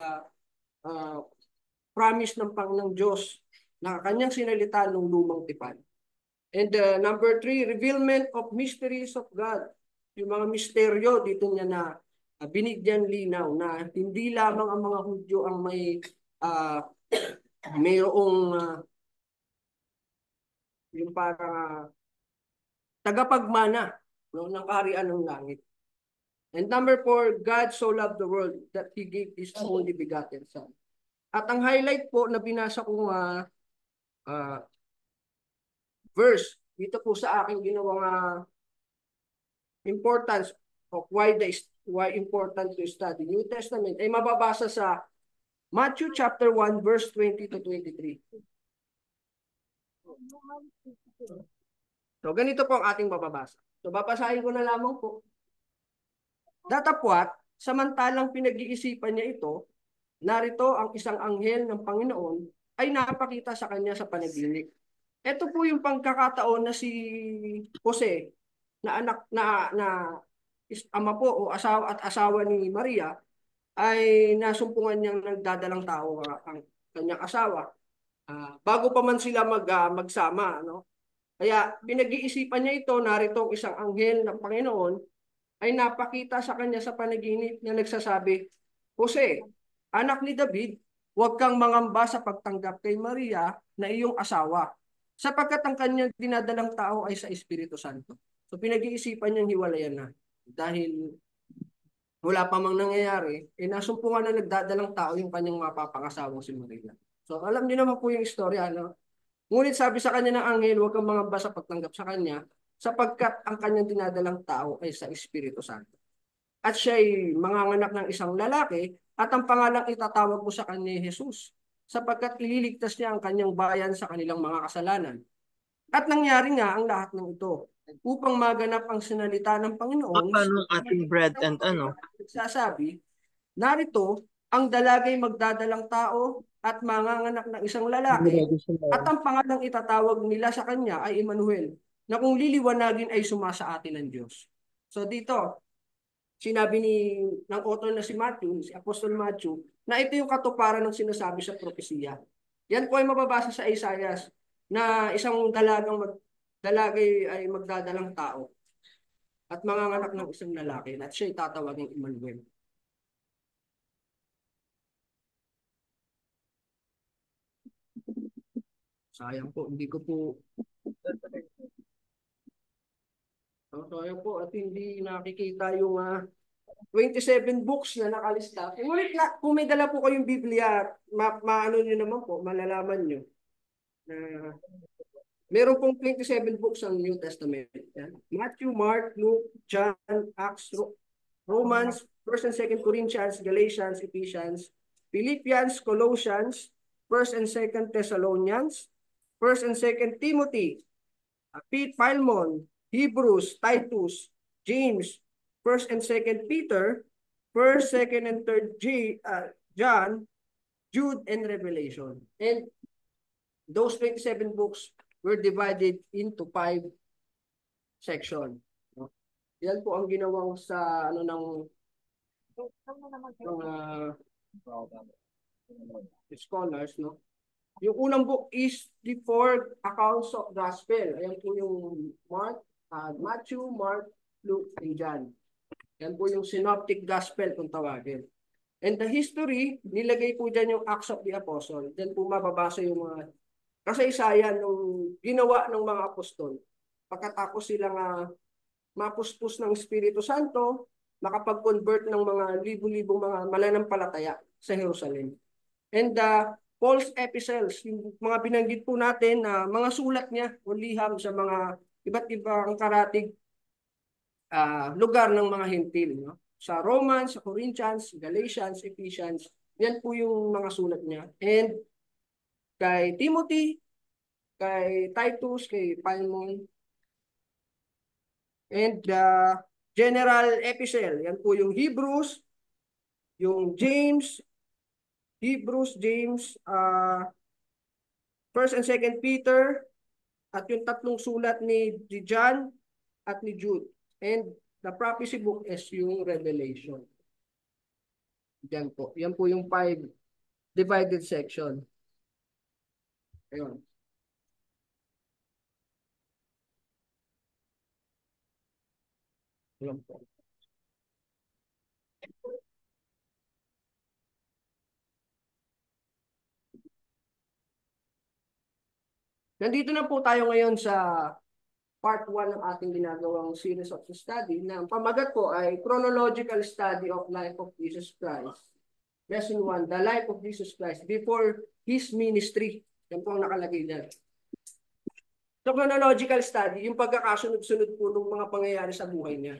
uh, promise ng Panginoong Diyos na kanyang sinalita ng lumang tipan. And uh, number three, revealment of mysteries of God. Yung mga misteryo dito niya na uh, binigyan linaw na hindi lamang ang mga Hudyo ang may uh, mayroong uh, yung parang uh, tagapagmana no, ng kaharian ng langit. And number four, God so loved the world that He gave His only begotten Son. At ang highlight po na binasa kong uh, uh, verse dito po sa aking ginawang uh, importance of why the why important to study New Testament ay mababasa sa Matthew chapter 1 verse 20 to 23. So ganito po ang ating mababasa. So babasahin ko na lamang po. Datapwat, samantalang pinag-iisipan niya ito, narito ang isang anghel ng Panginoon ay napakita sa kanya sa panaginip. Ito po yung pagkakataon na si Jose na anak na na ama po o asawa at asawa ni Maria ay nasumpungan niyang nagdadalang tao ang kanyang asawa. Uh, bago pa man sila mag uh, magsama, no? Kaya pinag-iisipan niya ito, narito ang isang anghel ng Panginoon ay napakita sa kanya sa panaginip na nagsasabi, Jose, anak ni David, huwag kang mangamba sa pagtanggap kay Maria na iyong asawa sapagkat ang kanyang dinadalang tao ay sa Espiritu Santo. So pinag-iisipan niyang hiwalayan na dahil wala pa mang nangyayari, eh nasumpungan na nagdadalang tao yung kanyang mapapangasawang si Maria. So alam niyo naman po yung istorya, no? Ngunit sabi sa kanya ng anghel, huwag kang mangamba sa pagtanggap sa kanya, sapagkat ang kanyang dinadalang tao ay sa Espiritu Santo. At siya ay manganganak ng isang lalaki, at ang pangalang itatawag mo sa kanya ay Jesus sapagkat ililigtas niya ang kanyang bayan sa kanilang mga kasalanan. At nangyari nga ang lahat ng ito upang maganap ang sinalita ng Panginoon. Paano ating bread and ano? Sasabi, narito ang dalagay magdadalang tao at manganganak ng isang lalaki at ang pangalang itatawag nila sa kanya ay Emmanuel na kung liliwanagin ay sumasa atin ng Diyos. So dito, sinabi ni ng author na si Matthew, si Apostle Matthew, na ito yung katuparan ng sinasabi sa propesiya. Yan po ay mababasa sa Isaiah na isang dalagang mag, dalagay ay magdadalang tao at manganganak ng isang lalaki at siya ay tatawagin Emmanuel. Sayang po, hindi ko po Sayang po at hindi nakikita yung uh, 27 books na nakalista. Ngunit na, kung may dala po kayong Biblia, ma maano nyo naman po, malalaman nyo na meron pong 27 books ang New Testament. Yan. Matthew, Mark, Luke, John, Acts, Romans, 1 and 2 Corinthians, Galatians, Ephesians, Philippians, Colossians, 1 and 2 Thessalonians, 1 and 2 Timothy, Pete Philemon, Hebrews, Titus, James, First and Second Peter, First, Second, and Third G, uh, John, Jude, and Revelation. And those 27 books were divided into five section. No? Yan po ang ginawang sa ano ng ng uh, scholars, no? Yung unang book is the four accounts of gospel. Ayan po yung Mark, uh, Matthew, Mark, Luke, and John. Yan po yung synoptic gospel kung tawagin. And the history, nilagay po dyan yung Acts of the Apostle. Diyan po mababasa yung mga kasaysayan nung ginawa ng mga apostol. Pagkatapos silang uh, mapuspos ng Espiritu Santo, makapag-convert ng mga libu-libong mga malanampalataya sa Jerusalem. And uh, Paul's epistles, yung mga binanggit po natin na uh, mga sulat niya o liham sa mga iba't ibang karatig uh, lugar ng mga hentil. No? Sa Romans, sa Corinthians, Galatians, Ephesians, yan po yung mga sulat niya. And kay Timothy, kay Titus, kay Philemon, and uh, General Epistle, yan po yung Hebrews, yung James, Hebrews, James, uh, First and Second Peter, at yung tatlong sulat ni John at ni Jude. And the prophecy book is yung Revelation. Diyan po. Yan po yung five divided section. Ayun. Ayun po. Nandito na po tayo ngayon sa part 1 ng ating ginagawang series of study na ang pamagat po ay Chronological Study of Life of Jesus Christ. Lesson 1, The Life of Jesus Christ before His Ministry. Yan po ang nakalagay dyan. So, chronological study, yung pagkakasunod-sunod po ng mga pangyayari sa buhay niya.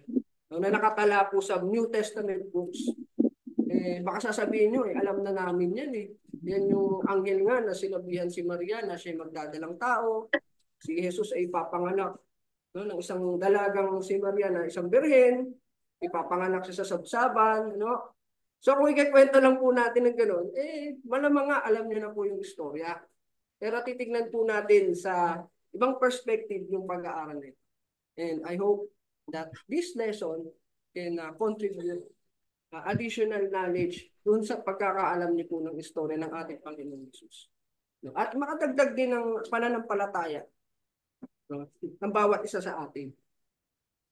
Na nakatala po sa New Testament books. Eh, baka sasabihin nyo, eh, alam na namin yan eh. Yan yung anghel nga na sinabihan si Maria na siya magdadalang tao. Si Jesus ay ipapanganak no, ng isang dalagang si Maria na isang birhen. Ipapanganak siya sa sabsaban. No? So kung ikikwento lang po natin ng ganun, eh malamang nga alam niyo na po yung istorya. Pero titignan po natin sa ibang perspective yung pag-aaral nito. And I hope that this lesson can uh, contribute uh, additional knowledge dun sa pagkakaalam niyo po ng istorya ng ating Panginoon Jesus. No? At makadagdag din ng pananampalataya no? ng bawat isa sa atin.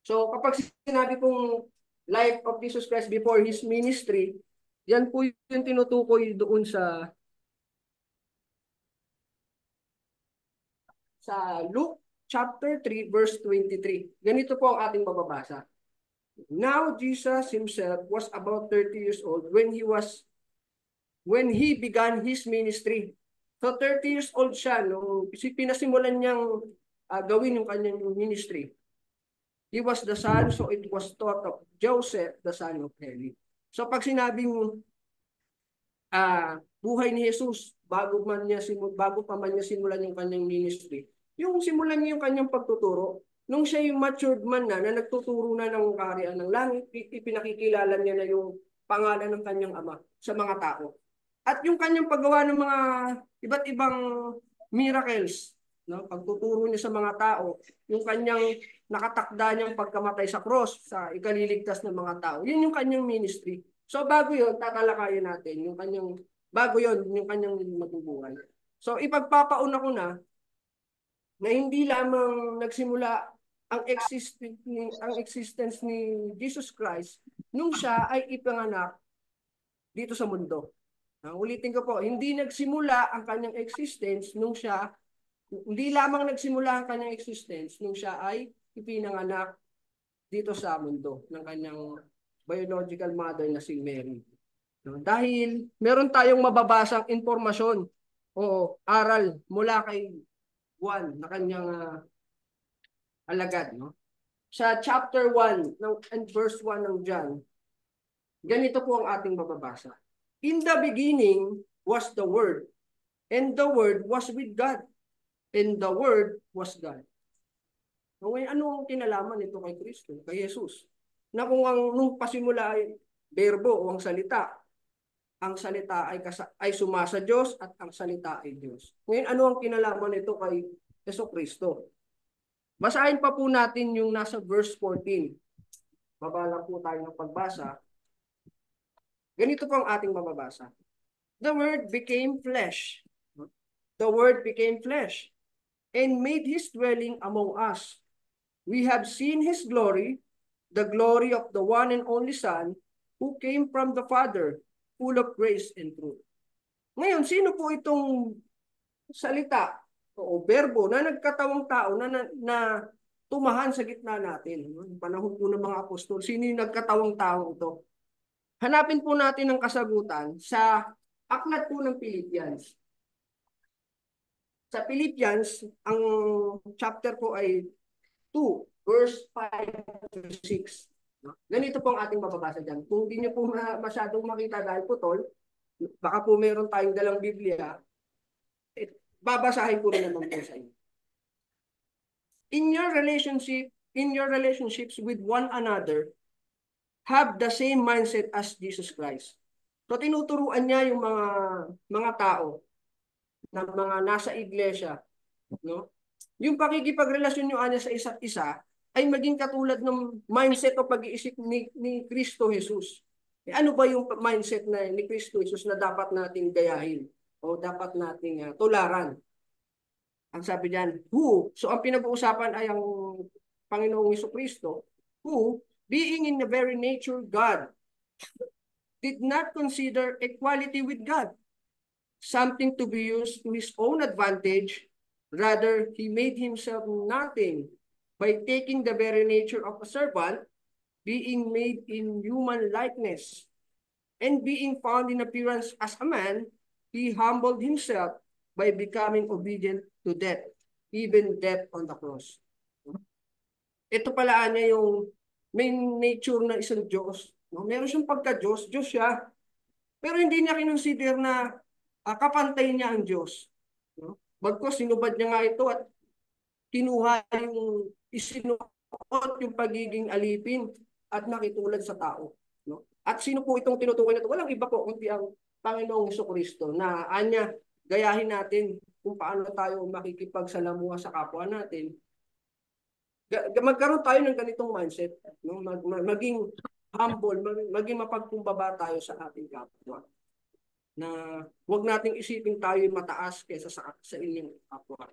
So kapag sinabi pong life of Jesus Christ before His ministry, yan po yung tinutukoy doon sa sa Luke chapter 3 verse 23. Ganito po ang ating mababasa. Now Jesus himself was about 30 years old when he was when he began his ministry. So 30 years old siya nung pinasimulan niyang uh, gawin yung kanyang ministry. He was the son, so it was taught of Joseph, the son of Heli. So pag sinabing uh, buhay ni Jesus, bago, man niya, bago pa man niya simulan yung kanyang ministry, yung simulan niya yung kanyang pagtuturo, nung siya yung matured man na, na nagtuturo na ng kaharian ng langit, ipinakikilala niya na yung pangalan ng kanyang ama sa mga tao. At yung kanyang paggawa ng mga iba't ibang miracles, no? pagtuturo niya sa mga tao, yung kanyang nakatakda niyang pagkamatay sa cross, sa ikaliligtas ng mga tao, yun yung kanyang ministry. So bago yun, tatalakayin natin yung kanyang, bago yun, yung kanyang mabubuhay. So ipagpapauna ko na, na hindi lamang nagsimula ang existence ni ang existence ni Jesus Christ nung siya ay ipanganak dito sa mundo. Uh, ulitin ko po, hindi nagsimula ang kanyang existence nung siya hindi lamang nagsimula ang kanyang existence nung siya ay ipinanganak dito sa mundo ng kanyang biological mother na si Mary. No? Dahil meron tayong mababasang impormasyon o aral mula kay Juan na kanyang uh, alagad. No? Sa chapter 1 ng, and verse 1 ng John, ganito po ang ating mababasa. In the beginning was the Word, and the Word was with God, and the Word was God. So, ano ang kinalaman nito kay Kristo, kay Jesus? Na kung ang nung pasimula ay berbo o ang salita, ang salita ay, kasa, ay sumasa Diyos at ang salita ay Diyos. Ngayon, ano ang kinalaman nito kay Yeso Kristo? Basahin pa po natin yung nasa verse 14. Babala po tayo ng pagbasa. Ganito po ang ating mababasa. The Word became flesh. The Word became flesh and made His dwelling among us. We have seen His glory, the glory of the one and only Son, who came from the Father, full of grace and truth. Ngayon, sino po itong salita o berbo na nagkatawang tao na, na, na tumahan sa gitna natin? Panahon po ng mga apostol, sino yung nagkatawang tao ito? Hanapin po natin ang kasagutan sa aklat po ng Philippians. Sa Philippians, ang chapter po ay 2, verse 5 to 6. Ganito po ang ating mababasa dyan. Kung hindi nyo po masyadong makita dahil putol, baka po meron tayong dalang Biblia, babasahin ko rin naman po sa inyo. In your relationship, in your relationships with one another, have the same mindset as Jesus Christ. So tinuturuan niya yung mga mga tao na mga nasa iglesia, no? Yung pakikipagrelasyon niyo anya sa isa't isa ay maging katulad ng mindset o pag-iisip ni, ni Kristo Jesus. Eh, ano ba yung mindset na ni Kristo Jesus na dapat nating gayahin o dapat nating uh, tularan? Ang sabi diyan, who? So ang pinag-uusapan ay ang Panginoong Hesus Kristo, who, being in the very nature God, did not consider equality with God something to be used to his own advantage. Rather, he made himself nothing by taking the very nature of a servant, being made in human likeness, and being found in appearance as a man, he humbled himself by becoming obedient to death, even death on the cross. Ito pala niya yung main nature na isang Diyos. No? Meron siyang pagka-Diyos, Diyos siya. Pero hindi niya kinonsider na uh, kapantay niya ang Diyos. No? Bagkos sinubad niya nga ito at kinuha yung isinuot yung pagiging alipin at nakitulad sa tao. No? At sino po itong tinutukoy na ito? Walang iba po kundi ang Panginoong Kristo na anya gayahin natin kung paano tayo makikipagsalamuha sa kapwa natin magkaroon tayo ng ganitong mindset, no? Mag, mag, maging humble, mag, maging mapagkumbaba tayo sa ating kapwa. Na huwag nating isipin tayo mataas kaysa sa, sa inyong kapwa.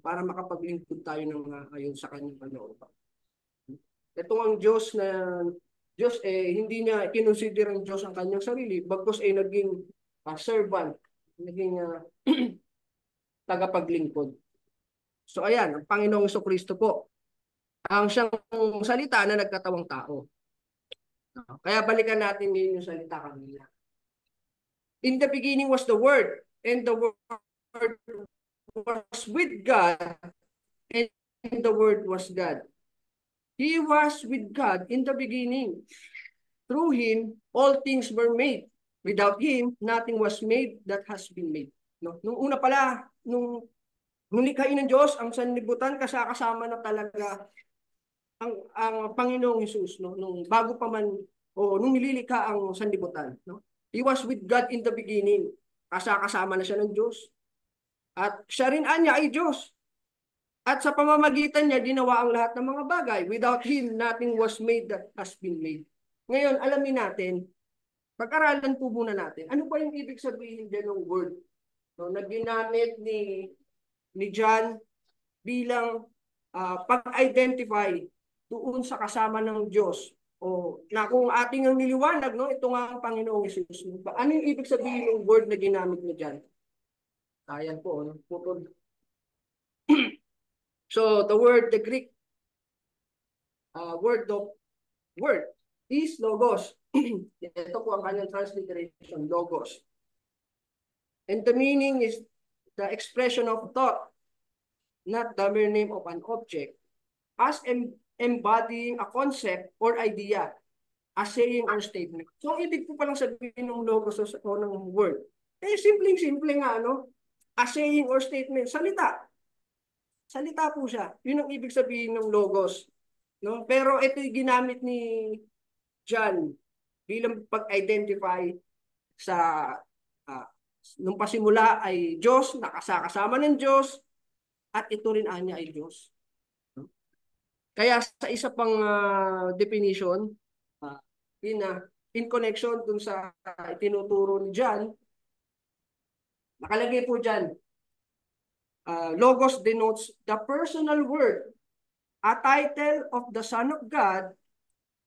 Para makapaglingkod tayo ng uh, ayon sa kanyang kalooban. Ito ang Diyos na Diyos eh hindi niya kinonsider ang Diyos ang kanyang sarili, bagkus eh naging uh, servant, naging uh, tagapaglingkod. So ayan, ang Panginoong Kristo po ang siyang salita na nagkatawang tao. Kaya balikan natin ngayon yung salita kanina. In the beginning was the Word, and the Word was with God, and the Word was God. He was with God in the beginning. Through Him, all things were made. Without Him, nothing was made that has been made. No? Nung una pala, nung nung likhain ng Diyos, ang sanlibutan, kasakasama na talaga ang ang Panginoong Hesus no nung bago pa man o nung nililikha ang sanlibutan no he was with God in the beginning kasakasama na siya ng Diyos at siya rin anya ay Diyos at sa pamamagitan niya ginawa ang lahat ng mga bagay without him nothing was made that has been made ngayon alamin natin pag-aralan po muna natin ano ba yung ibig sabihin diyan ng word no na ginamit ni ni John bilang uh, pag-identify doon sa kasama ng Diyos. O na kung ating ang niliwanag, no, ito nga ang Panginoong Isus. Ano yung ibig sabihin ng word na ginamit niya dyan? Ayan po, no? so the word, the Greek uh, word of word is logos. ito po ang kanyang transliteration, logos. And the meaning is the expression of thought, not the mere name of an object, as embodying a concept or idea, a saying or statement. So, ibig po palang sabihin ng logos o, o ng word. Eh, simpleng-simple nga, no? A saying or statement, salita. Salita po siya. Yun ang ibig sabihin ng logos. No? Pero ito yung ginamit ni John bilang pag-identify sa uh, nung pasimula ay Diyos, nakasakasama ng Diyos, at ito rin anya ay Diyos. Kaya sa isa pang uh, definition, uh, in, uh, in connection dun sa uh, itinuturo ni John, nakalagay po dyan, uh, Logos denotes the personal word, a title of the Son of God.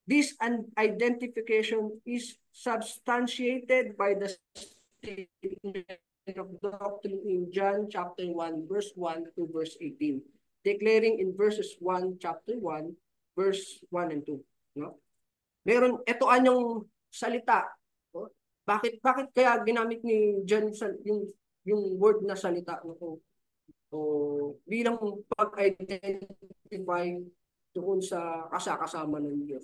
This identification is substantiated by the statement of doctrine in John chapter 1, verse 1 to verse 18 declaring in verses 1, chapter 1, verse 1 and 2. No? Meron, ito anyong salita. No? Bakit, bakit kaya ginamit ni John yung, yung word na salita? No? O bilang pag-identify doon sa kasakasama ng Diyos.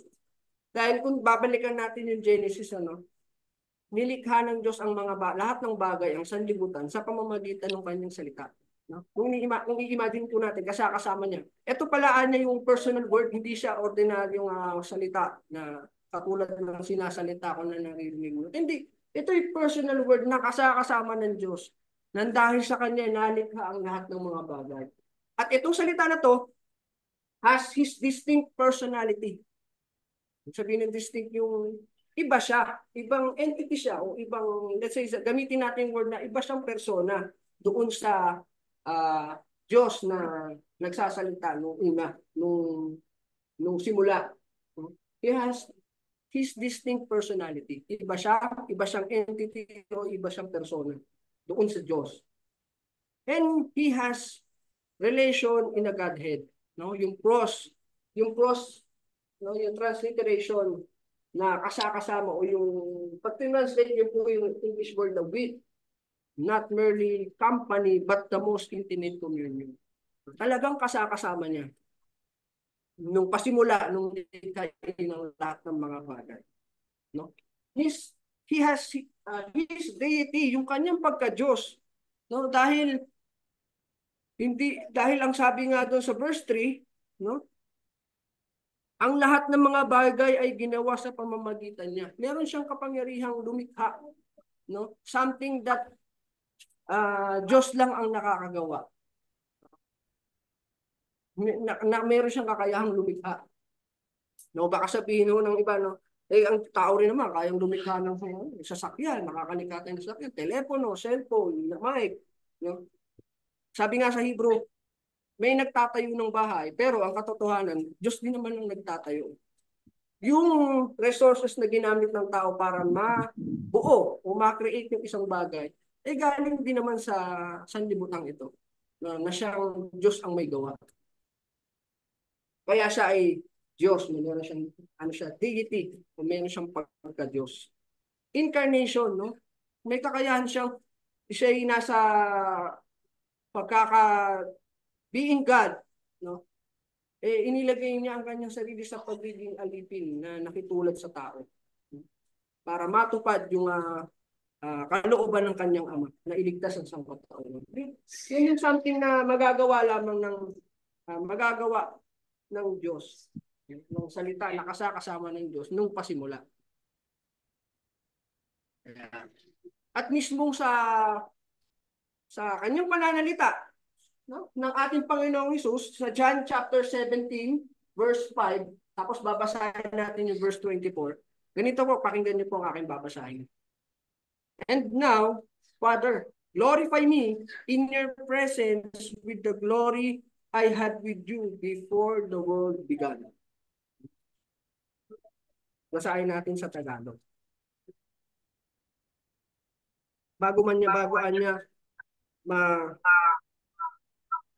Dahil kung babalikan natin yung Genesis, ano, nilikha ng Diyos ang mga ba lahat ng bagay, ang sanlibutan, sa pamamagitan ng kanyang salita. No? Kung, i-ima- kung i-imagine po natin, kasama niya. Ito pala niya yung personal word, hindi siya ordinaryong uh, salita na katulad ng sinasalita ko na naririnig mo. Hindi. Ito yung personal word na kasama ng Diyos. Nang dahil sa Kanya, nalikha ang lahat ng mga bagay. At itong salita na to has His distinct personality. Sabihin ng distinct yung iba siya, ibang entity siya o ibang let's say gamitin natin word na iba siyang persona doon sa ah, Diyos na nagsasalita nung una, nung nung simula. He has his distinct personality. Iba siya, iba siyang entity o iba siyang persona doon sa Diyos. And he has relation in a Godhead. No? Yung cross, yung cross, no? yung transliteration na kasakasama o yung pag translate niyo po yung English word na with, not merely company but the most intimate communion. Talagang kasakasama niya nung pasimula nung likhain ng lahat ng mga bagay. No? His, he has uh, his deity, yung kanyang pagka-Diyos. No? Dahil hindi dahil ang sabi nga doon sa verse 3, no? Ang lahat ng mga bagay ay ginawa sa pamamagitan niya. Meron siyang kapangyarihang lumikha, no? Something that uh, Diyos lang ang nakakagawa. Na, na, meron siyang kakayahang lumikha. No, baka sabihin ho ng iba, no, eh, ang tao rin naman, kayang lumikha ng uh, sasakyan, nakakalikha tayo ng sasakyan, telepono, cellphone, mic. No? Sabi nga sa Hebrew, may nagtatayo ng bahay, pero ang katotohanan, Diyos din naman ang nagtatayo. Yung resources na ginamit ng tao para mabuo o ma-create yung isang bagay, eh galing din naman sa sanlibutan ito na, na siyang Diyos ang may gawa. Kaya siya ay Diyos, meron siyang ano siya, deity, o meron siyang pagka-Diyos. Incarnation, no? May kakayahan siyang siya ay nasa pagkaka being God, no? Eh inilagay niya ang kanyang sarili sa pagiging alipin na nakitulad sa tao. Para matupad yung uh, uh, kalooban ng kanyang ama na iligtas ang sangkatauhan. Yan yung something na magagawa lamang ng uh, magagawa ng Diyos. Ng salita na kasakasama ng Diyos nung pasimula. At mismo sa sa kanyang pananalita no, ng ating Panginoong Isus sa John chapter 17 verse 5 tapos babasahin natin yung verse 24. Ganito po, pakinggan niyo po ang aking babasahin. And now, Father, glorify me in your presence with the glory I had with you before the world began. Basahin natin sa Tagalog. Bago man niya, bagoan niya, ma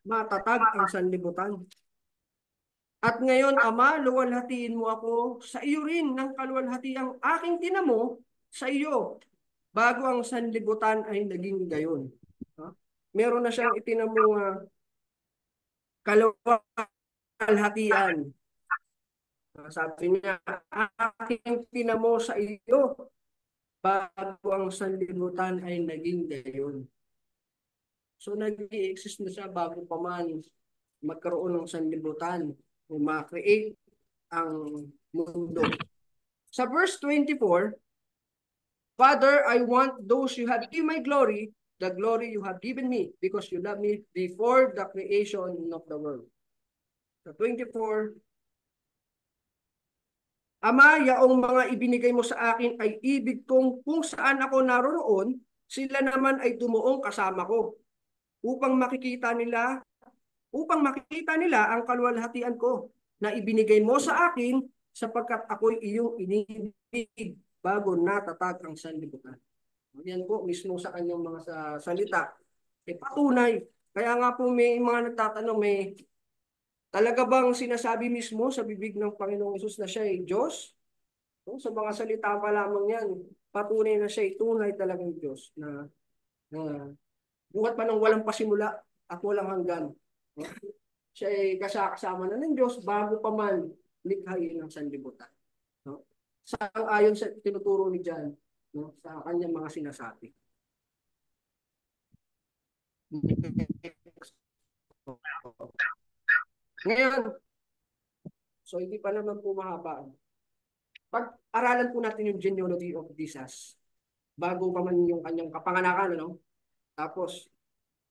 matatag ang sanlibutan. At ngayon, Ama, luwalhatiin mo ako sa iyo rin ng kaluwalhati ang aking tinamo sa iyo bago ang sanlibutan ay naging gayon. Ha? Meron na siyang itinamong uh, kaluwalhatian. Sabi niya, aking tinamo sa iyo bago ang sanlibutan ay naging gayon. So nag-i-exist na siya bago pa man magkaroon ng sanlibutan o ma-create ang mundo. Sa verse 24, Father, I want those you have given my glory, the glory you have given me, because you love me before the creation of the world. Sa 24, Ama, yaong mga ibinigay mo sa akin ay ibig kong kung saan ako naroroon, sila naman ay tumuong kasama ko upang makikita nila upang makikita nila ang kaluwalhatian ko na ibinigay mo sa akin sapagkat ako'y iyong inibig bago natatag ang sanlibutan. Yan po mismo sa kanyang mga sa salita. E patunay. Kaya nga po may mga nagtatanong, may talaga bang sinasabi mismo sa bibig ng Panginoong Isus na siya ay Diyos? No? Sa mga salita pa lamang yan, patunay na siya ay tunay talagang Diyos na, na buhat pa ng walang pasimula at walang hanggan. No? Siya ay kasama na ng Diyos bago pa man likhain ng sanlibutan. No? Sa ayon sa tinuturo ni John no? sa kanyang mga sinasabi. Ngayon, so hindi pa naman po mahaba. Pag-aralan po natin yung genealogy of Jesus bago pa man yung kanyang kapanganakan, ano? Tapos,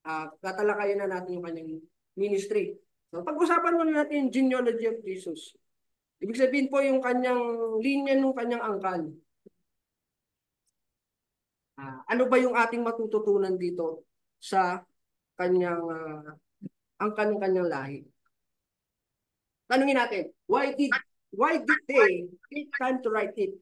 uh, tatalakayan na natin yung kanyang ministry. So, pag-usapan muna natin yung genealogy of Jesus. Ibig sabihin po yung kanyang linya ng kanyang angkan. Ah, ano ba yung ating matututunan dito sa kanyang ah, ang kanyang kanyang lahi? Tanungin natin, why did why did they take time to write it?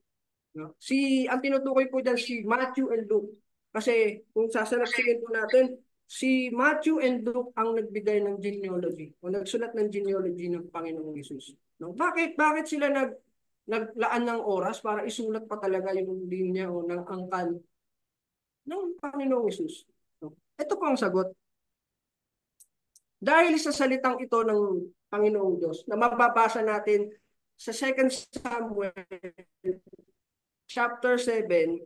No? Si ang tinutukoy po diyan si Matthew and Luke. Kasi kung sasalagsigin po natin, si Matthew and Luke ang nagbigay ng genealogy o nagsulat ng genealogy ng Panginoong Hesus. No? Bakit bakit sila nag naglaan ng oras para isulat pa talaga yung linya o ng angkan ng Panginoong Hesus? No? Ito po ang sagot. Dahil sa salitang ito ng Panginoong Diyos na mababasa natin sa 2 Samuel chapter 7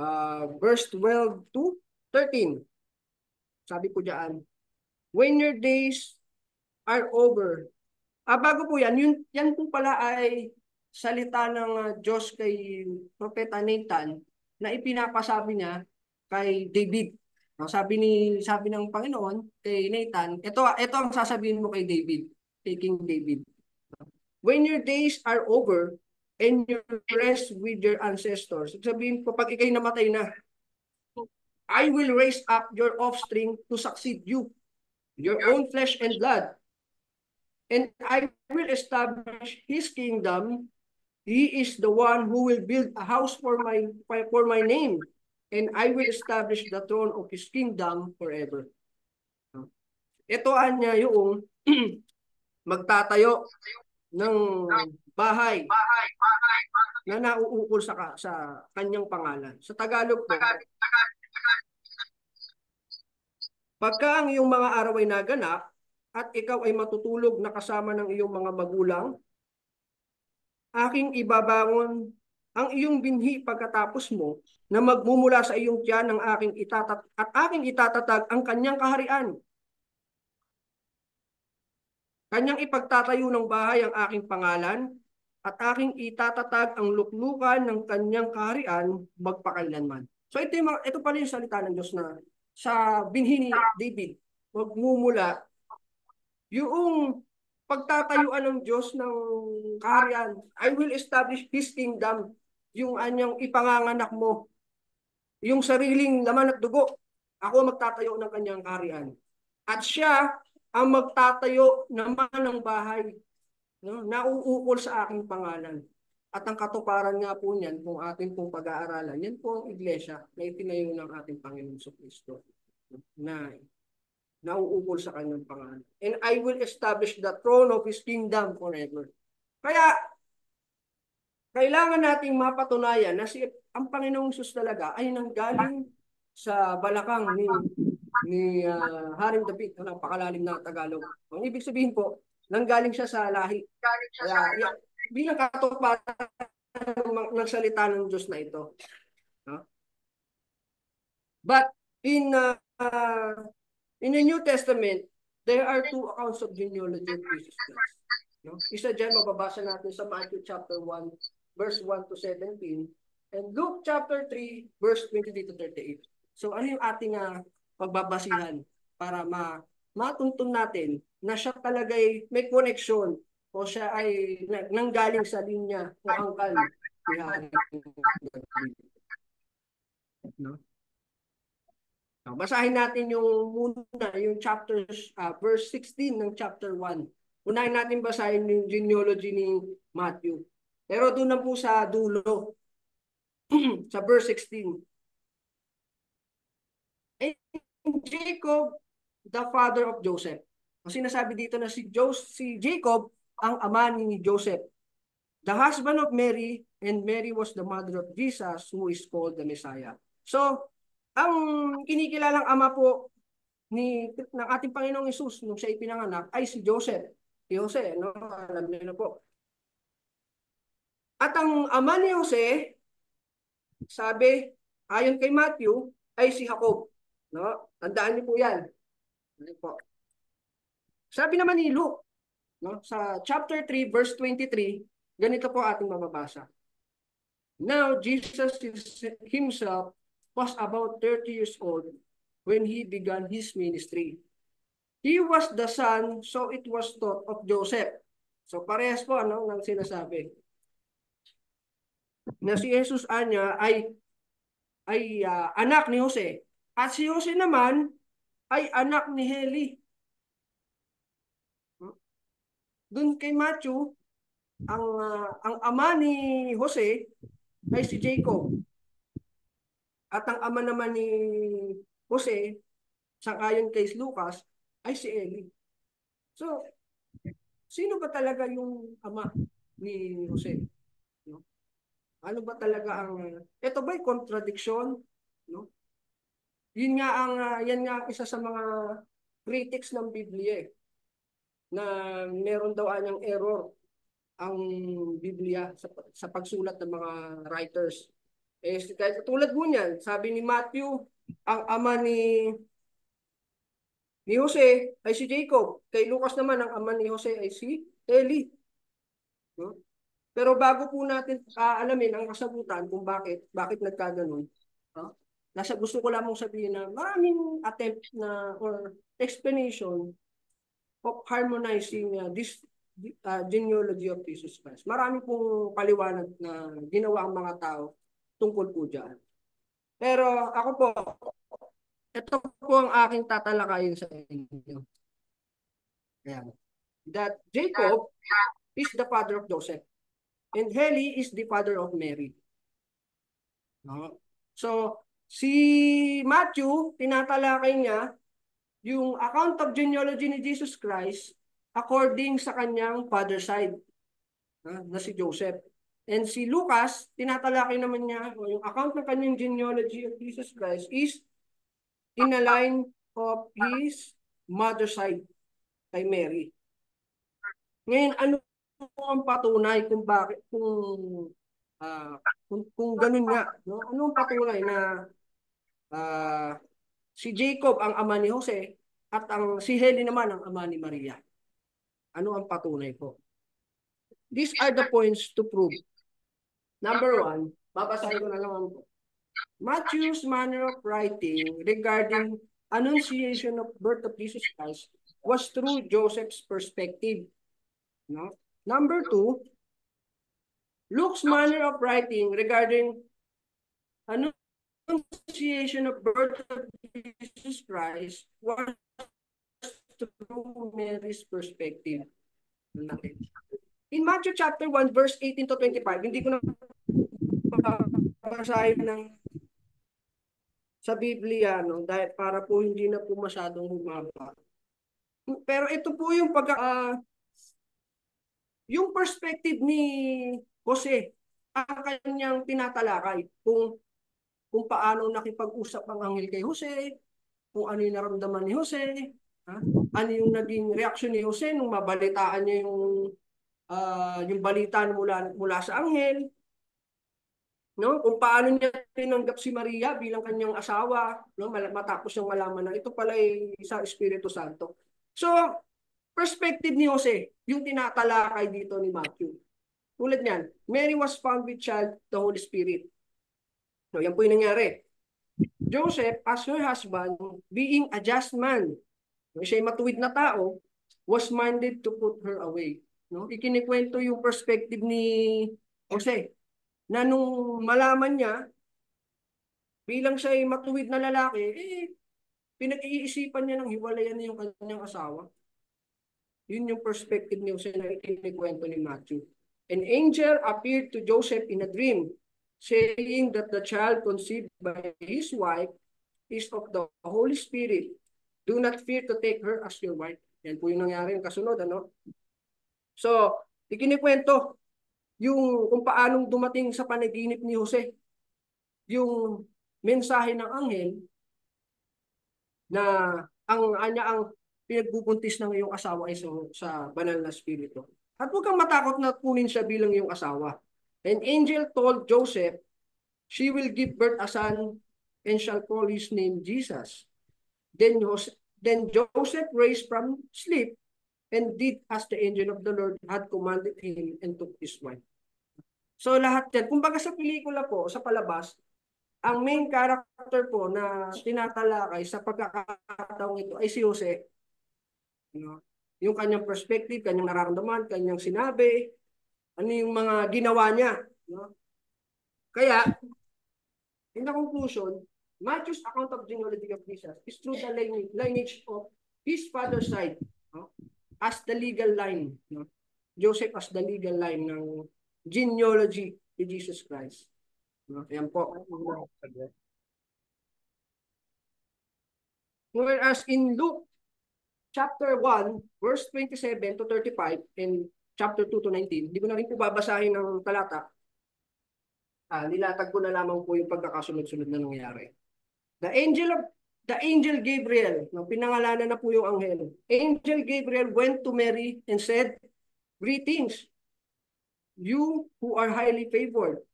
uh, verse 12 to 13. Sabi po diyan, when your days are over. Ah, bago po yan, yun, yan po pala ay salita ng uh, Diyos kay Propeta Nathan na ipinapasabi niya kay David. No, sabi ni sabi ng Panginoon kay Nathan, ito ito ang sasabihin mo kay David, kay King David. When your days are over and you rest with your ancestors. Sabihin ko, pag ikay namatay na, I will raise up your offspring to succeed you, your own flesh and blood. And I will establish his kingdom. He is the one who will build a house for my for my name, and I will establish the throne of his kingdom forever. Ito anya yung magtatayo ng bahay na nauukol sa sa kanyang pangalan. Sa Tagalog po, pagka ang iyong mga araw ay naganap at ikaw ay matutulog na kasama ng iyong mga magulang, aking ibabangon ang iyong binhi pagkatapos mo na magmumula sa iyong tiyan ng aking itatat at aking itatatag ang kanyang kaharian. Kanyang ipagtatayo ng bahay ang aking pangalan at aking itatatag ang luklukan ng kanyang kaharian magpakailanman. So ito, yung, ito pala yung salita ng Diyos na sa binhi ni David, magmumula yung pagtatayuan ng Diyos ng kaharian. I will establish His kingdom. Yung anyang ipanganganak mo. Yung sariling laman at dugo. Ako magtatayo ng kanyang kaharian. At siya ang magtatayo naman ng bahay no, na uukol sa aking pangalan. At ang katuparan nga po niyan, kung ating pong pag-aaralan, yan po ang iglesia na itinayo ng ating Panginoon sa Kristo na nauukol sa kanyang pangalan. And I will establish the throne of His kingdom forever. Kaya, kailangan nating mapatunayan na si ang Panginoong Sus talaga ay nanggaling sa balakang ni ni uh, Haring David, ano, pakalalim na Tagalog. Ang ibig sabihin po, nanggaling siya sa lahi. Kaya, yan, bilang katuparan ng salita ng Diyos na ito. No? But in uh, in the New Testament, there are two accounts of genealogy of Jesus Christ. No? Isa dyan, mababasa natin sa Matthew chapter 1, verse 1 to 17, and Luke chapter 3, verse 23 to 38. So ano yung ating uh, pagbabasihan para ma matuntun natin na siya talaga ay may connection o siya ay nanggaling sa linya o angkal ni no? So, basahin natin yung muna, yung chapters, uh, verse 16 ng chapter 1. Unahin natin basahin yung genealogy ni Matthew. Pero doon na po sa dulo, sa verse 16. And Jacob, the father of Joseph. Ang sinasabi dito na si, Joseph, si Jacob ang ama ni Joseph. The husband of Mary, and Mary was the mother of Jesus who is called the Messiah. So, ang kinikilalang ama po ni ng ating Panginoong Isus nung siya ipinanganak ay si Joseph. Si Jose, no? Alam niyo na po. At ang ama ni Jose, sabi, ayon kay Matthew, ay si Jacob. No? Tandaan niyo po yan. Ano po? Sabi naman ni Luke, no? sa chapter 3, verse 23, ganito po ating mababasa. Now, Jesus himself was about 30 years old when he began his ministry. He was the son, so it was taught of Joseph. So parehas po ano ng sinasabi. Na si Jesus anya ay ay uh, anak ni Jose. At si Jose naman ay anak ni Heli. Doon kay Matthew, ang uh, ang ama ni Jose ay si Jacob. At ang ama naman ni Jose, sangayon kay Lucas, ay si Eli. So, sino ba talaga yung ama ni Jose? No? Ano ba talaga ang ito ba'y contradiction, no? Yun nga ang uh, yan nga isa sa mga critics ng Biblia eh, na meron daw anyang error ang Biblia sa, sa pagsulat ng mga writers. Eh, kahit tulad mo niyan, sabi ni Matthew, ang ama ni ni Jose ay si Jacob. Kay Lucas naman, ang ama ni Jose ay si Eli. No? Pero bago po natin uh, alamin ang kasagutan kung bakit, bakit nagkaganon, no? nasa gusto ko lamang sabihin na maraming attempt na or explanation of harmonizing uh, this uh, genealogy of Jesus Christ. Marami pong paliwanag na ginawa ang mga tao tungkol po dyan. Pero ako po, ito po ang aking tatalakayin sa inyo. Ayan. That Jacob is the father of Joseph. And Heli is the father of Mary. No? So, Si Matthew, tinatalakay niya yung account of genealogy ni Jesus Christ according sa kanyang father side na si Joseph. And si Lucas, tinatalakay naman niya yung account ng kanyang genealogy of Jesus Christ is in a line of his mother side kay Mary. Ngayon, ano ang patunay kung bakit kung uh, kung, kung ganun nga, no? Anong patunay na uh, si Jacob ang ama ni Jose at ang si Heli naman ang ama ni Maria. Ano ang patunay po? These are the points to prove. Number one, babasahin ko na lang po. Matthew's manner of writing regarding annunciation of birth of Jesus Christ was through Joseph's perspective. No? Number two, Luke's manner of writing regarding Annunciation of birth of Jesus Christ was through Mary's perspective. In Matthew chapter 1, verse 18 to 25, hindi ko na basahin ng sa Biblia no dahil para po hindi na po masyadong humaba. Pero ito po yung pag uh, yung perspective ni Jose ang kanyang tinatalakay kung kung paano nakipag-usap ang anghel kay Jose, kung ano yung naramdaman ni Jose, ha? ano yung naging reaksyon ni Jose nung mabalitaan niya yung uh, yung balita mula mula sa anghel. No, kung paano niya tinanggap si Maria bilang kanyang asawa, no, matapos yung malaman na ito pala ay sa Espiritu Santo. So, perspective ni Jose, yung tinatalakay dito ni Matthew. Tulad niyan, Mary was found with child the Holy Spirit. So, yan po yung nangyari. Joseph, as her husband, being a just man, no, siya matuwid na tao, was minded to put her away. No? Ikinikwento yung perspective ni Jose na nung malaman niya, bilang siya ay matuwid na lalaki, eh, pinag-iisipan niya ng hiwalayan niya yung kanyang asawa. Yun yung perspective ni Jose na ikinikwento ni Matthew. An angel appeared to Joseph in a dream saying that the child conceived by his wife is of the Holy Spirit. Do not fear to take her as your wife. Yan po yung nangyari yung kasunod. Ano? So, ikinikwento yung kung paanong dumating sa panaginip ni Jose yung mensahe ng anghel na ang anya ang pinagbubuntis ng iyong asawa ay so, sa banal na spirito. At huwag kang matakot na kunin siya bilang iyong asawa. An angel told Joseph, she will give birth a son and shall call his name Jesus. Then, then Joseph raised from sleep and did as the angel of the Lord had commanded him and took his wife. So lahat yan, kumbaga sa pelikula po, sa palabas, ang main character po na tinatalakay sa pagkakataong ito ay si Jose. Know, yung kanyang perspective, kanyang nararamdaman, kanyang sinabi, ano yung mga ginawa niya. No? Kaya, In the conclusion, Matthew's account of genealogy of Jesus is through the lineage, lineage of his father's side no? as the legal line. No? Joseph as the legal line ng genealogy ni Jesus Christ. No? Ayan po. Whereas in Luke chapter 1, verse 27 to 35 and chapter 2 to 19, hindi ko na rin po babasahin ng talata. Ah, nilatag ko na lamang po yung pagkakasunod-sunod na nangyari. The angel of the angel Gabriel, no, pinangalanan na po yung anghel. Angel Gabriel went to Mary and said, Greetings, you who are highly favored.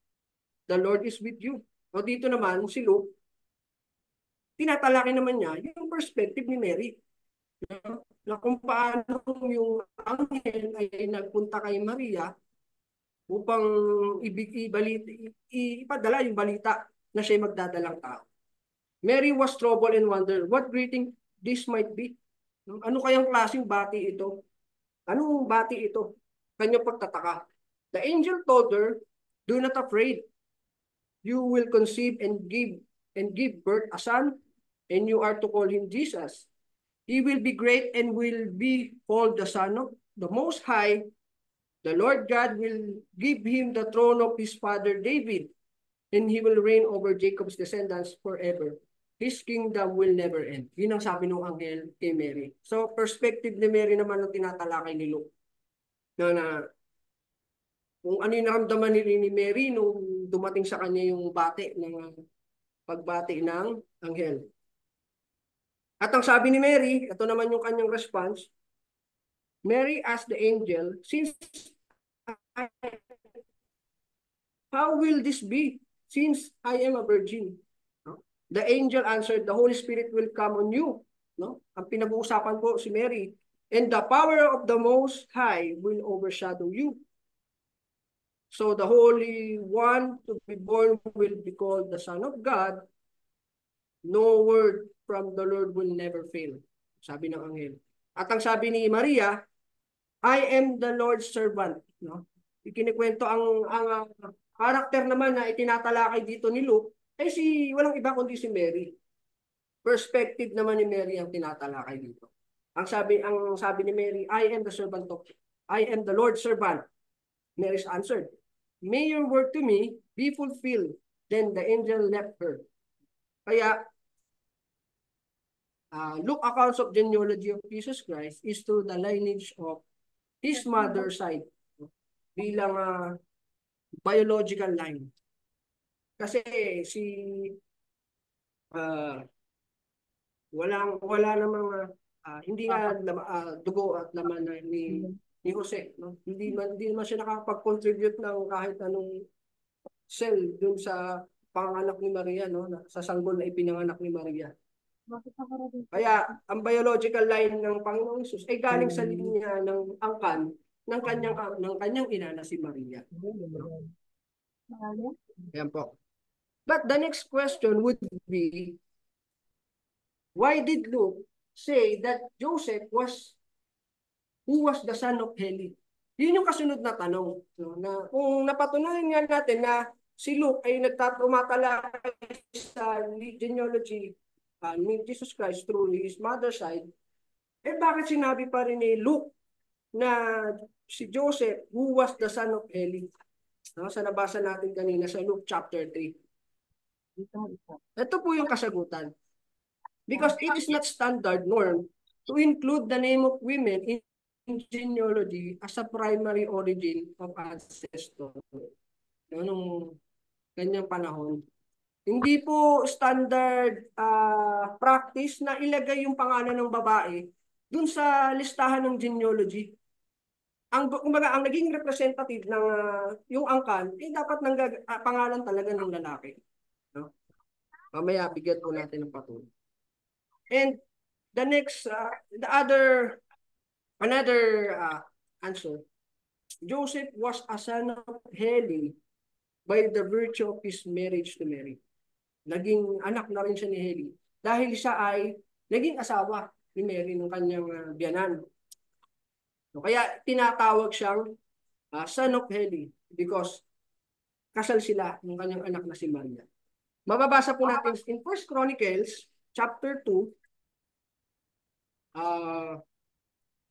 The Lord is with you. O dito naman, si Luke, tinatalaki naman niya yung perspective ni Mary. Na kung paano yung anghel ay nagpunta kay Maria upang ibig ibalita, ipadala yung balita na siya magdadalang tao. Mary was troubled and wondered what greeting this might be. Ano kayang klaseng bati ito? Anong bati ito? Kanya pagtataka. The angel told her, Do not afraid. You will conceive and give and give birth a son, and you are to call him Jesus. He will be great and will be called the Son of the Most High. The Lord God will give him the throne of his father David, and he will reign over Jacob's descendants forever. His kingdom will never end. Yun ang sabi ng anghel kay Mary. So, perspective ni Mary naman ang tinatalakay ni Luke. Na, na kung ano yung naramdaman ni, ni Mary nung dumating sa kanya yung bate ng pagbati ng anghel. At ang sabi ni Mary, ito naman yung kanyang response, Mary asked the angel, since I, how will this be since I am a virgin? No? The angel answered, the Holy Spirit will come on you. No? Ang pinag-uusapan po si Mary, and the power of the Most High will overshadow you. So the Holy One to be born will be called the Son of God. No word from the Lord will never fail. Sabi ng anghel. At ang sabi ni Maria, I am the Lord's servant. No? Ikinikwento ang, ang karakter naman na itinatalakay dito ni Luke, ay si, walang iba kundi si Mary. Perspective naman ni Mary ang tinatalakay dito. Ang sabi, ang sabi ni Mary, I am the servant of, I am the Lord's servant. Mary's answered, May your word to me be fulfilled. Then the angel left her. Kaya, uh, Luke accounts of genealogy of Jesus Christ is through the lineage of his mother's side bilang uh, biological line. Kasi si uh, walang wala namang uh, hindi nga uh, dugo at laman na ni ni Jose, no? Hindi man hindi man siya nakakapag-contribute ng kahit anong cell dun sa panganak ni Maria, no? Sa sanggol na ipinanganak ni Maria. Kaya ang biological line ng Panginoong Hesus ay galing sa linya ng angkan ng kanyang ng kanyang ina na si Maria. Ayan po. But the next question would be why did Luke say that Joseph was who was the son of Heli? Yun yung kasunod na tanong. No? Na, kung napatunayan nga natin na si Luke ay nagtatumatala sa genealogy uh, ni Jesus Christ through his mother's side, eh bakit sinabi pa rin ni Luke na si Joseph who was the son of Heli? No, sa nabasa natin kanina sa Luke chapter 3. Ito po yung kasagutan. Because it is not standard norm to include the name of women in genealogy as a primary origin of ancestor. Noong kanyang panahon. Hindi po standard uh, practice na ilagay yung pangalan ng babae dun sa listahan ng genealogy. Ang kumbaga ang naging representative ng uh, yung angkan, eh dapat nang uh, pangalan talaga ng lalaki. No? Mamaya bigyan po natin ng patuloy. And the next uh, the other Another uh, answer. Joseph was a son of Heli by the virtue of his marriage to Mary. Naging anak na rin siya ni Heli. Dahil siya ay naging asawa ni Mary ng kanyang uh, biyanan. So, kaya tinatawag siyang uh, son of Heli because kasal sila ng kanyang anak na si Maria. Mababasa po natin in First Chronicles chapter 2 uh,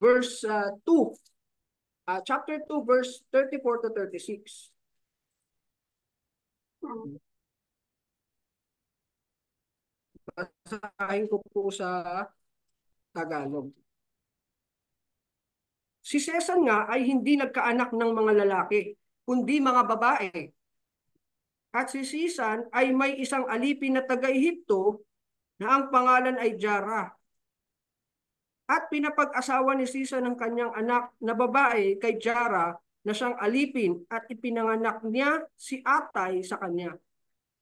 verse uh, 2 uh, chapter 2 verse 34 to 36. Basahin ko po sa Tagalog. Si Cesar nga ay hindi nagkaanak ng mga lalaki, kundi mga babae. At si Sisan ay may isang alipin na taga-Ehipto na ang pangalan ay Jara. At pinapag-asawa ni Sisan ng kanyang anak na babae kay Jara na siyang alipin at ipinanganak niya si Atay sa kanya.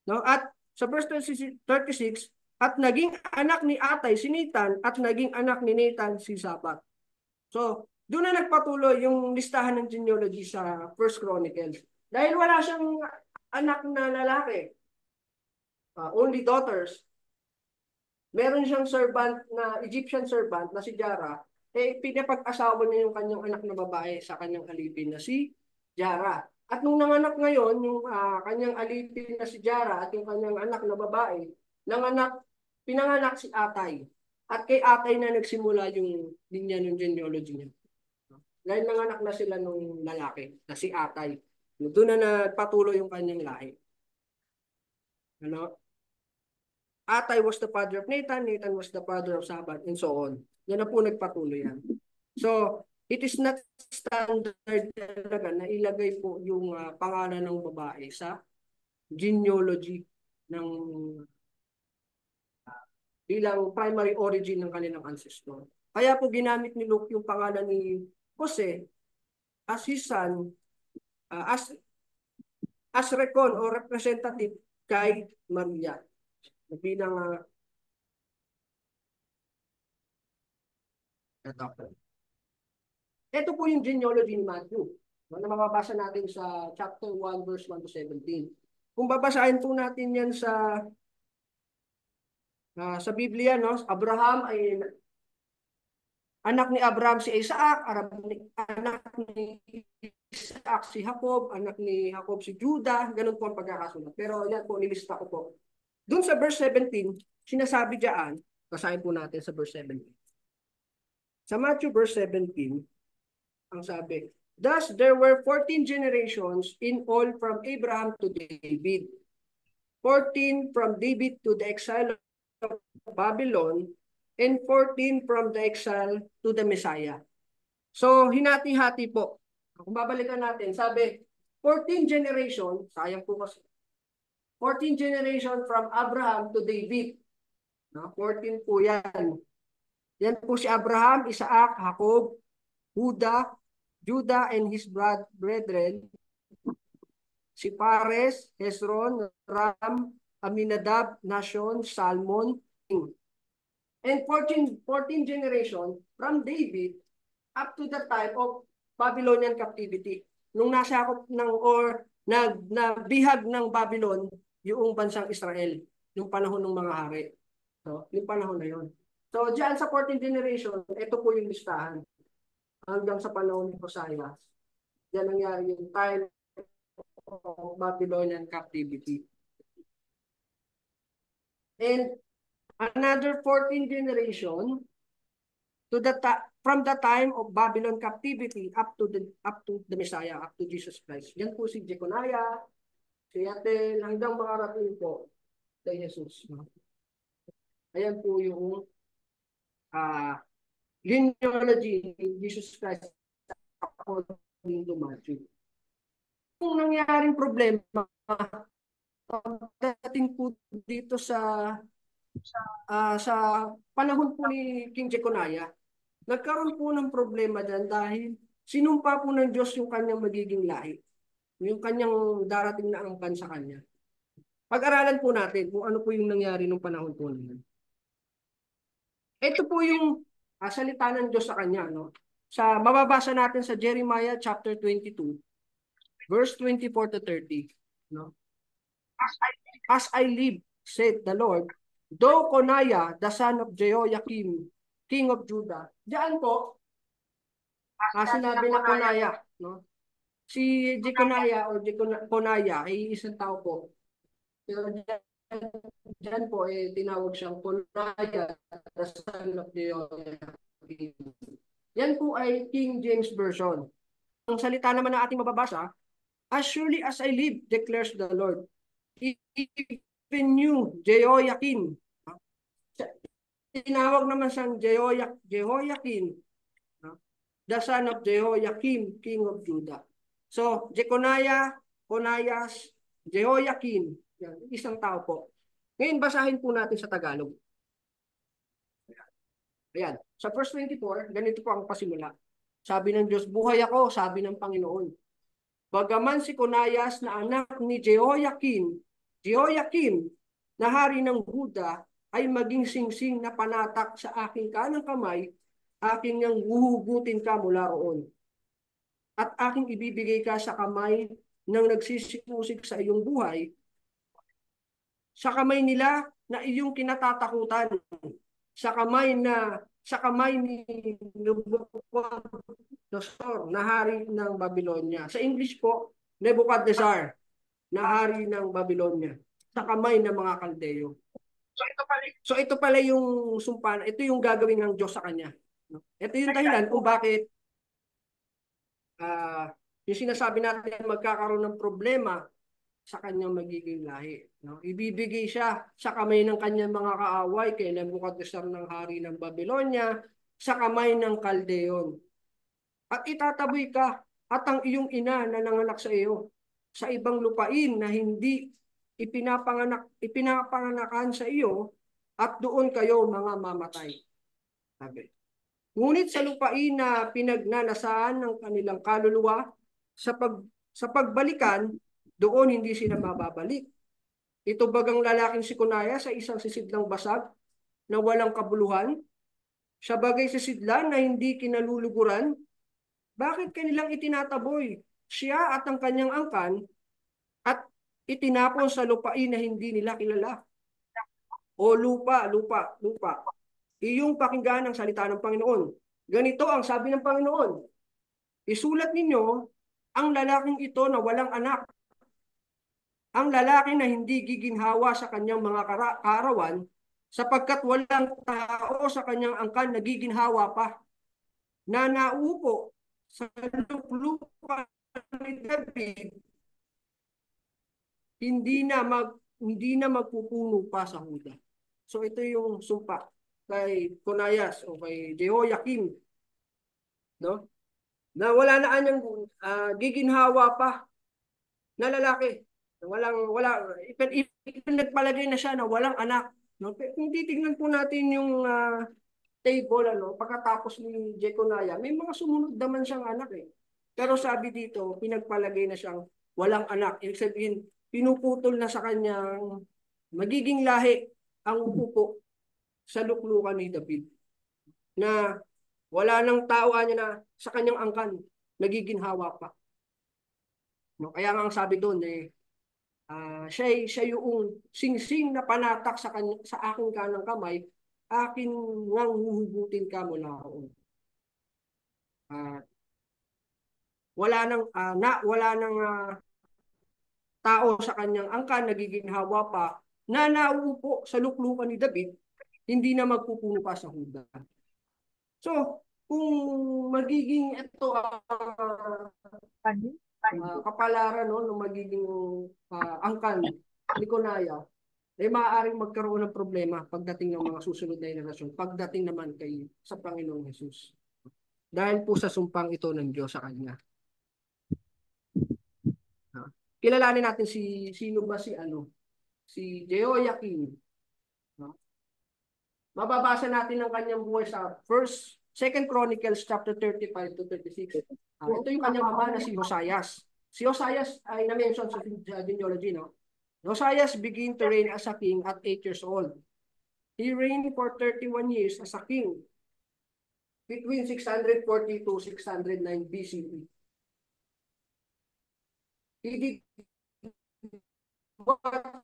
No? At sa verse 36, at naging anak ni Atay si Nathan at naging anak ni Nathan si Sabat. So, doon na nagpatuloy yung listahan ng genealogy sa First Chronicles. Dahil wala siyang anak na lalaki, uh, only daughters, meron siyang servant na Egyptian servant na si Jara, eh pinapag-asawa niya yung kanyang anak na babae sa kanyang alipin na si Jara. At nung nanganak ngayon, yung uh, kanyang alipin na si Jara at yung kanyang anak na babae, nanganak, pinanganak si Atay. At kay Atay na nagsimula yung linya ng genealogy niya. Dahil nanganak na sila nung lalaki, na si Atay. Doon na nagpatuloy yung kanyang lahi. Ano? Atay was the father of Nathan, Nathan was the father of Sabat, and so on. Yan na po nagpatuloy yan. So, it is not standard talaga na ilagay po yung uh, pangalan ng babae sa genealogy ng bilang primary origin ng kanilang ancestor. Kaya po ginamit ni Luke yung pangalan ni Jose as his son, uh, as, as recon or representative kay Maria. Bilang uh, ito po yung genealogy ni Matthew na mababasa natin sa chapter 1 verse 1 to 17. Kung babasahin po natin yan sa uh, sa Biblia, no? Abraham ay Anak ni Abraham si Isaac, anak ni Isaac si Jacob, anak ni Jacob si Judah, ganun po ang pagkakasulat. Pero yan po, nilista ko po. Doon sa verse 17, sinasabi diyan, basahin po natin sa verse 17. Sa Matthew verse 17, ang sabi, Thus there were 14 generations in all from Abraham to David. 14 from David to the exile of Babylon, and 14 from the exile to the Messiah. So, hinati-hati po. Kung babalikan natin, sabi, 14 generation, sayang po kasi, 14 generation from Abraham to David. No? 14 po yan. Yan po si Abraham, Isaac, Jacob, Huda, Judah and his brethren, si Pares, Hezron, Ram, Aminadab, Nashon, Salmon, And 14, 14 generation from David up to the time of Babylonian captivity. Nung nasa ako ng or nag nabihag ng Babylon yung bansang Israel yung panahon ng mga hari. So, yung panahon na yon. So, diyan sa 14 generation, ito po yung listahan. Hanggang sa panahon ni Hosea. Diyan nangyari yung time of Babylonian captivity. And another 14 generation to the from the time of Babylon captivity up to the up to the Messiah, up to Jesus Christ. Yan po si Jeconiah, si Atel, hanggang makarating po kay Jesus. Ayan po yung uh, genealogy ni Jesus Christ according to Matthew. Kung nangyaring problema, pagdating po dito sa uh, sa panahon po ni King Jeconiah, nagkaroon po ng problema dyan dahil sinumpa po ng Diyos yung kanyang magiging lahi. Yung kanyang darating na angkan sa kanya. Pag-aralan po natin kung ano po yung nangyari nung panahon po yun. Ito po yung uh, salita ng Diyos sa kanya. No? Sa, mababasa natin sa Jeremiah chapter 22, verse 24 to 30. No? As I live, said the Lord, Do Konaya, the son of Jehoiakim, king of Judah. Diyan po, ah, sinabi na Konaya. No? Si Jekonaya o Jekonaya ay isang tao po. Pero dyan po eh tinawag siyang Konaya, the son of Jehoiakim. Yan po ay King James Version. Ang salita naman na ating mababasa, As surely as I live, declares the Lord, even you, Jehoiakim, tinawag naman siyang Jehoiak, Jehoiakim, the son of Jehoiakim, king of Judah. So, Jeconiah, Conias, Jehoiakim, yan, isang tao po. Ngayon, basahin po natin sa Tagalog. Ayan. Sa verse 24, ganito po ang pasimula. Sabi ng Diyos, buhay ako, sabi ng Panginoon. Bagaman si Conias na anak ni Jehoiakim, Jehoiakim, na hari ng Huda, ay maging singsing na panatak sa aking kanang kamay, aking niyang huhugutin ka mula roon. At aking ibibigay ka sa kamay ng nagsisikusik sa iyong buhay, sa kamay nila na iyong kinatatakutan, sa kamay na sa kamay ni Nebuchadnezzar na hari ng Babylonia. Sa English po, Nebuchadnezzar na hari ng Babylonia sa kamay ng mga Kaldeo. So ito pala, so ito pala yung sumpa, ito yung gagawin ng Diyos sa kanya. No? Ito yung dahilan kung bakit uh, yung sinasabi natin magkakaroon ng problema sa kanyang magiging lahi. No? Ibibigay siya sa kamay ng kanyang mga kaaway kay Nebuchadnezzar ng hari ng Babylonia, sa kamay ng Kaldeon. At itataboy ka at ang iyong ina na nanganak sa iyo sa ibang lupain na hindi ipinapanganak ipinapanganakan sa iyo at doon kayo mga mamatay. Sabi. Ngunit sa lupain na pinagnanasaan ng kanilang kaluluwa sa pag sa pagbalikan doon hindi sila mababalik. Ito bagang lalaking si Kunaya sa isang sisidlang basag na walang kabuluhan? Sa bagay sisidlan na hindi kinaluluguran? Bakit kanilang itinataboy siya at ang kanyang angkan at itinapon sa lupain na hindi nila kilala? O lupa, lupa, lupa. Iyong pakinggan ang salita ng Panginoon. Ganito ang sabi ng Panginoon. Isulat ninyo ang lalaking ito na walang anak ang lalaki na hindi giginhawa sa kanyang mga kaarawan sapagkat walang tao sa kanyang angkan na giginhawa pa na naupo sa luklukan ni David hindi na mag hindi na magpupuno pa sa Huda. So ito yung sumpa kay Conayas o kay Jehoiakim no? Na wala na anyang uh, giginhawa pa na lalaki Walang, wala, ipinagpalagay na siya na walang anak. No? Kung titignan po natin yung uh, table, ano, pagkatapos ni Jeconiah, may mga sumunod naman siyang anak eh. Pero sabi dito, pinagpalagay na siyang walang anak. Ibig sabihin, pinuputol na sa kanyang magiging lahi ang upo sa luklukan ni David. Na wala nang tao niya na sa kanyang angkan, nagiging hawa pa. No, kaya nga ang sabi doon eh, uh, siya, siya yung singsing na panatak sa, kanya, sa aking kanang kamay, akin ngang huhugutin ka mula roon. Uh, wala nang uh, na wala nang uh, tao sa kanyang angkan nagiging hawa pa na nauupo sa luklukan ni David hindi na magpupuno pa sa Huda. So, kung magiging ito uh, uh, kapalaran no, ng magiging uh, angkan ni Konaya, ay maaaring magkaroon ng problema pagdating ng mga susunod na henerasyon, pagdating naman kay sa Panginoong Jesus. Dahil po sa sumpang ito ng Diyos sa Kanya. Uh, kilalanin natin si sino ba si ano si Jehoiakim. No? Mababasa natin ang kanyang buhay sa first Second Chronicles chapter 35 to 36. Uh, ito yung kanyang ama na si Hosayas. Si Hosayas ay na-mention sa genealogy, no? Hosayas began to reign as a king at 8 years old. He reigned for 31 years as a king between 640 to 609 BCE. He did what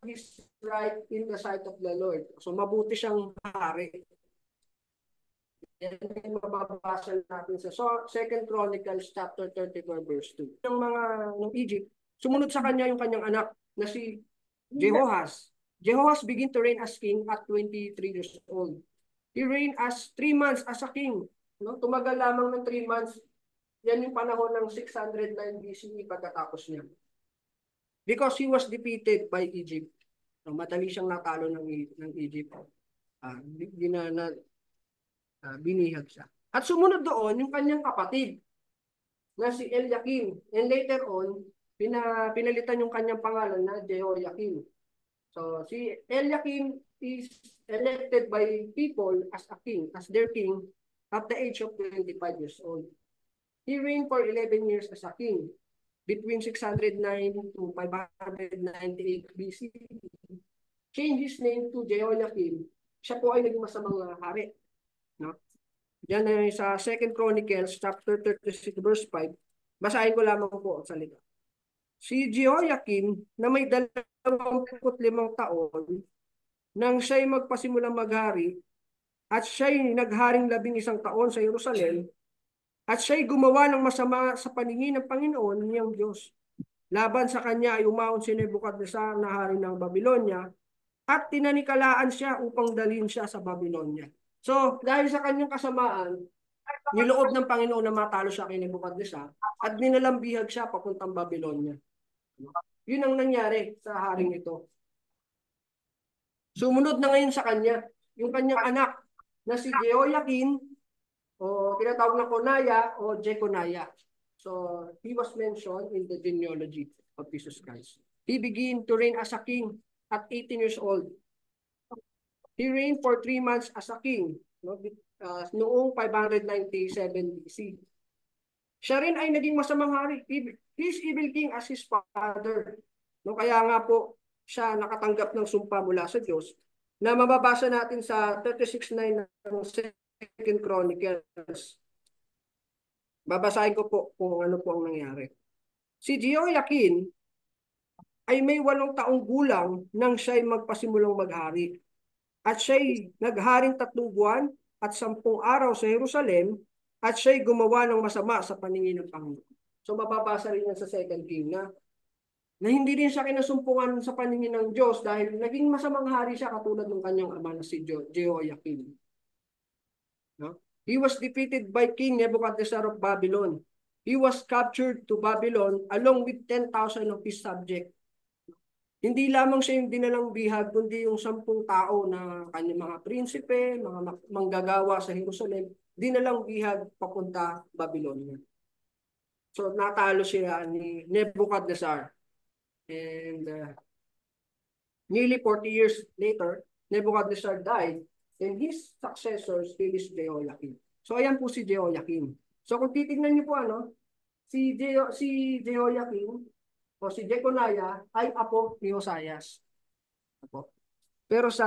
is right in the sight of the Lord. So mabuti siyang hari. Yan yung mababasa natin sa so, Second Chronicles chapter 34 verse 2. Yung mga ng Egypt, sumunod sa kanya yung kanyang anak na si Jehoahaz. Jehoash began to reign as king at 23 years old. He reigned as three months as a king. No? Tumagal lamang ng three months. Yan yung panahon ng 609 BCE pagkatapos niya. Because he was defeated by Egypt. No, madali siyang natalo ng, ng Egypt. Uh, na, na, uh, binihag siya. At sumunod doon yung kanyang kapatid na si Eliakim. And later on, pina, pinalitan yung kanyang pangalan na Jehoiakim. So si Eliakim is elected by people as a king, as their king at the age of 25 years old. He reigned for 11 years as a king between 609 to 598 BC. Changed his name to Jehoiakim. Siya po ay naging masamang hari. No? Diyan ay sa 2 Chronicles chapter 36 verse 5. Basahin ko lamang po sa salita. Si Jehoiakim na may 25 taon nang siya'y magpasimulang maghari at siya'y nagharing labing isang taon sa Jerusalem at siya'y gumawa ng masama sa paningin ng Panginoon niyang Diyos. Laban sa kanya ay umaon si Nebuchadnezzar na hari ng Babylonia at tinanikalaan siya upang dalhin siya sa Babylonia. So, dahil sa kanyang kasamaan, niloob ng Panginoon na matalo siya kay Nebuchadnezzar at ninalambihag siya papuntang Babylonia. Yun ang nangyari sa haring ito. Sumunod na ngayon sa kanya, yung kanyang anak na si Jehoiakim o tinatawag na Konaya o Jeconiah. So, he was mentioned in the genealogy of Jesus Christ. He began to reign as a king at 18 years old. He reigned for three months as a king no, uh, noong 597 BC. Siya rin ay naging masamang hari. His evil king as his father. No, kaya nga po siya nakatanggap ng sumpa mula sa Diyos na mababasa natin sa 36.9 ng Second Chronicles. Babasahin ko po kung ano po ang nangyari. Si Jehoiakim ay may walong taong gulang nang siya'y magpasimulang maghari. At siya'y nagharing tatlong buwan at sampung araw sa Jerusalem at siya'y gumawa ng masama sa paningin ng Panginoon. So mababasa rin yan sa second king na na hindi rin siya kinasumpungan sa paningin ng Diyos dahil naging masamang hari siya katulad ng kanyang ama na si Jehoiakim. No? He was defeated by King Nebuchadnezzar of Babylon. He was captured to Babylon along with 10,000 of his subjects. Hindi lamang siya yung dinalang bihag, kundi yung sampung tao na kanyang mga prinsipe, mga manggagawa sa Jerusalem, dinalang bihag papunta Babylonia. So natalo siya ni Nebuchadnezzar. And uh, nearly 40 years later, Nebuchadnezzar died and his successors, is Jehoiakim. So ayan po si Jehoiakim. So kung titingnan niyo po ano, si, Jeho si Jehoiakim o si Jeconiah ay apo ni Hosayas. Apo. Pero sa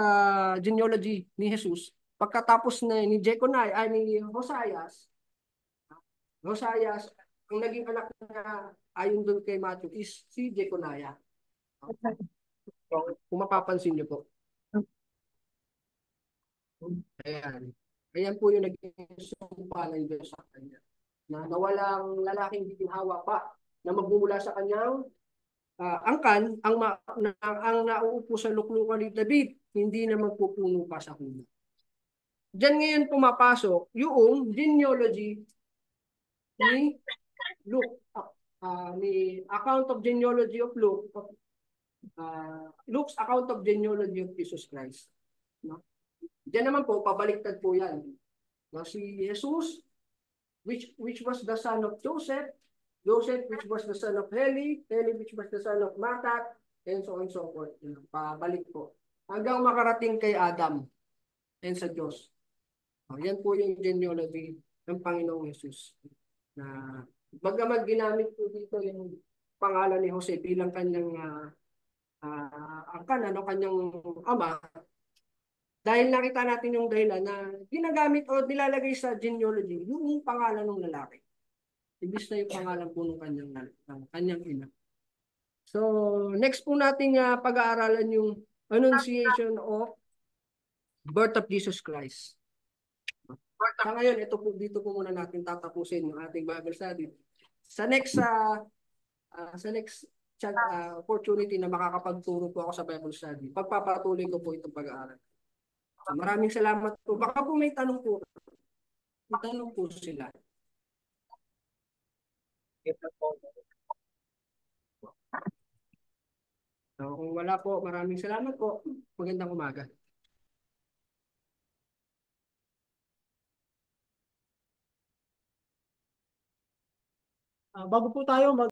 genealogy ni Jesus, pagkatapos na ni Jeconiah ay ni Hosayas, Hosayas ang naging anak niya ayon doon kay Matthew is si Jeconiah. So, kung mapapansin niyo po. Ayan. Ayan po yung naging sumpa ng Diyos sa kanya. Na nawalang lalaking bitinhawa pa na magmumula sa kanyang uh, angkan ang, ma, na, ang nauupo sa luklukan ni David, hindi na magpupuno pa sa kuna. Diyan ngayon pumapasok yung genealogy ni Luke, uh, ni account of genealogy of Luke, uh, Luke's account of genealogy of Jesus Christ. No? Diyan naman po, pabaliktad po yan. No, si Jesus, which which was the son of Joseph, Joseph which was the son of Heli, Heli which was the son of Matat, and so on and so forth. Pabalik po. Hanggang makarating kay Adam and sa Diyos. Oh, yan po yung genealogy ng Panginoong Jesus na Bagaman ginamit po dito yung pangalan ni Jose bilang kanyang uh, uh, angkan, ano, kanyang ama, dahil nakita natin yung dahilan na ginagamit o nilalagay sa genealogy yung pangalan ng lalaki. Ibig na yung pangalan po ng kanyang, ng kanyang ina. So, next po natin uh, pag-aaralan yung Annunciation of Birth of Jesus Christ. Sa ngayon, ito po, dito po muna natin tatapusin yung ating Bible study. Sa next uh, uh, sa next ah, opportunity na makakapagturo po ako sa Bible study. Pagpapatuloy ko po itong pag-aaral. Maraming salamat po. Baka po may tanong po. May tanong po sila. So, kung wala po, maraming salamat po. Magandang umaga. Ah, bago po tayo mag